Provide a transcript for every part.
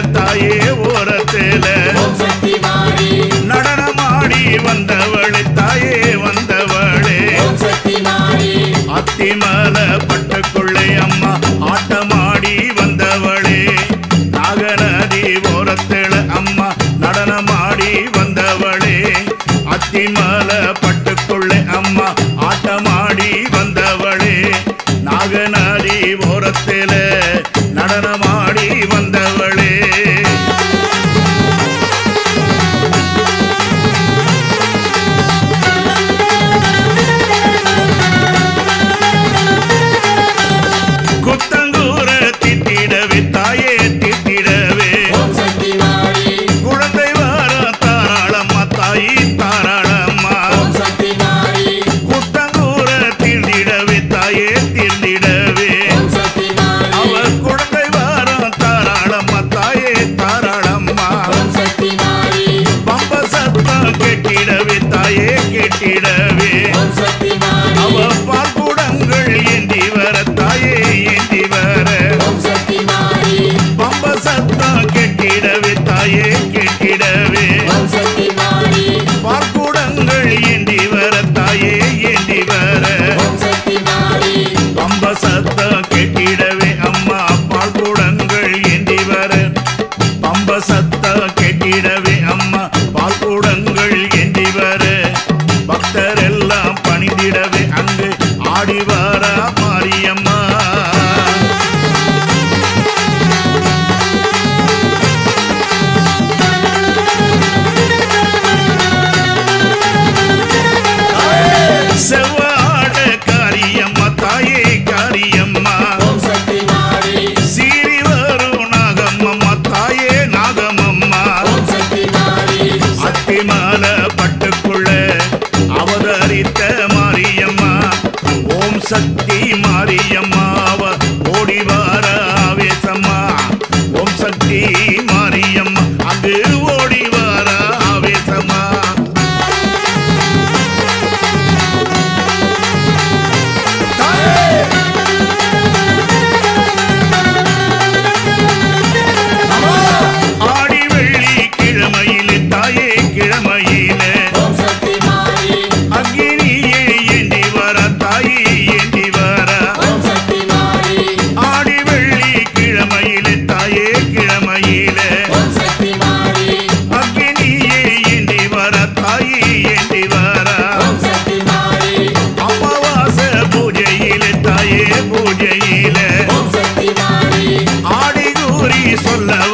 தாயே ஓரத்தில். நடனமாடி வந்தவளே தாயே வந்தவளே. அத்திமா தாயே for love.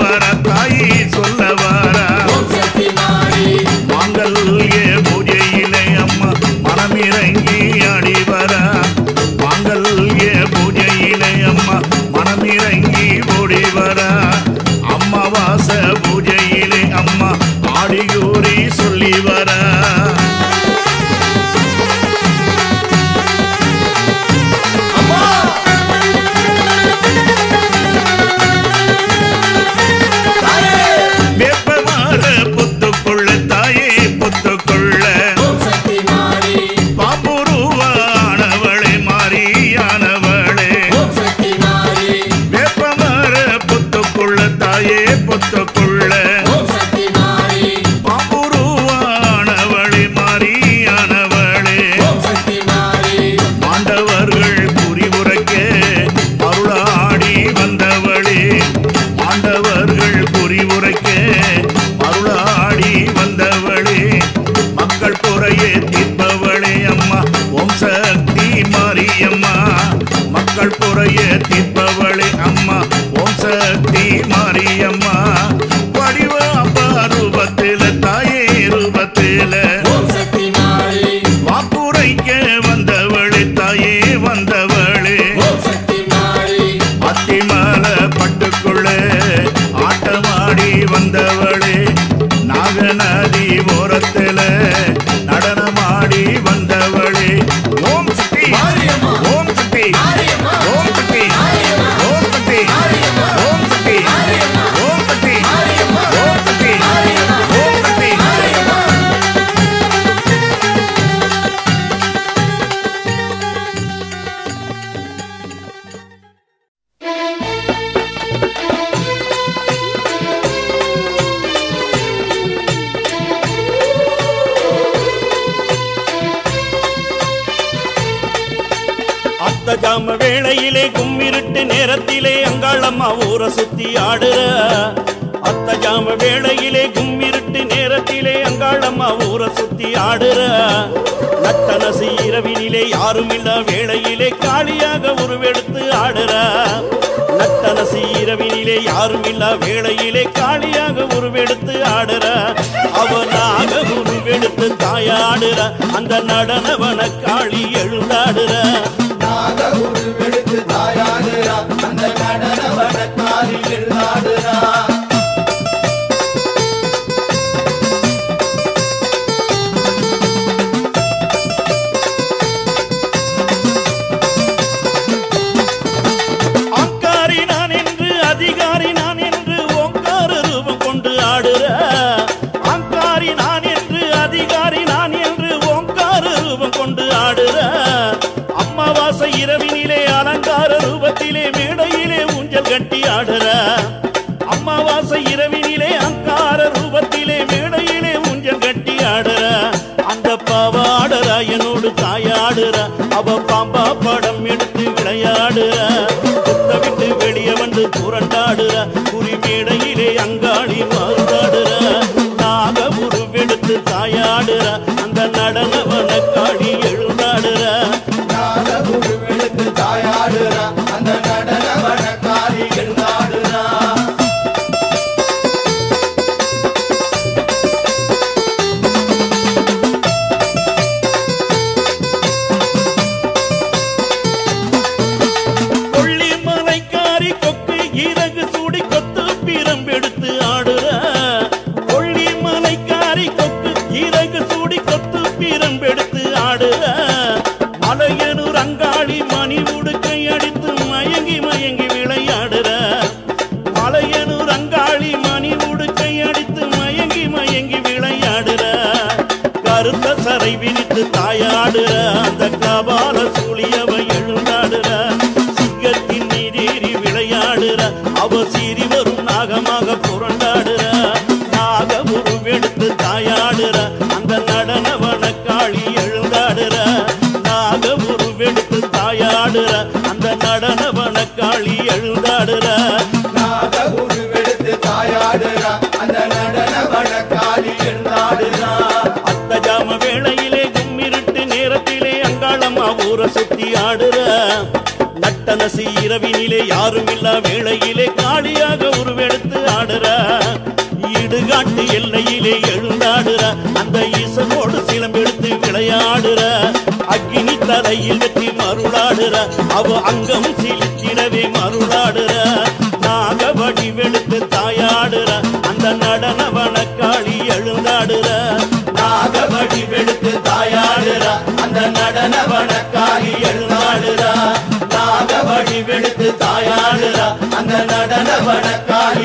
புரிவுரைக்க அருளா உலகத்தில் ஜாம வேளையிலே கும்மிருட்டு நேரத்திலே அங்காளம்மா ஊரை சுத்தி ஆடுற. அத்த ஜாம வேளையிலே கும்மிருட்டு நேரத்திலே அங்காளம்மா ஊரை சுத்தி ஆடுற. நட்டனசி இரவினிலே யாரும் இல்ல வேளையிலே காளியாக உருவெடுத்து ஆடுற. நட்டனசி இரவினிலே யாரும் இல்ல வேளையிலே காளியாக உருவெடுத்து ஆடுற. அவனாக உருவெடுத்து தாயாடுற. அந்த நடனவன காளி எழுந்தாடுற. 来사 합. தாயாடுற அந்த நடனவ தாயாடுற அந்த கபால சூழியவ கடைசி இரவினிலே யாரும் இல்லா வேளையிலே காளியாக உருவெடுத்து ஆடுறா. இடுகாட்டு எல்லையிலே எழுந்தாடுறா. அந்த ஈசனோடு சிலம்பெடுத்து விளையாடுறா. அக்கினி தலையில் வெற்றி மருளாடுறா. அவ அங்கம் சிலிச்சிடவே மருளாடுறா. நாக வடிவெடுத்து தாயாடுறா. அந்த நடன வனக்காளி எழுந்தாடுறா. நாக வடிவெடுத்து தாயாடுறா. அந்த நடன வனக்காளி தாயாடுறா அந்த நடன வணக்காடு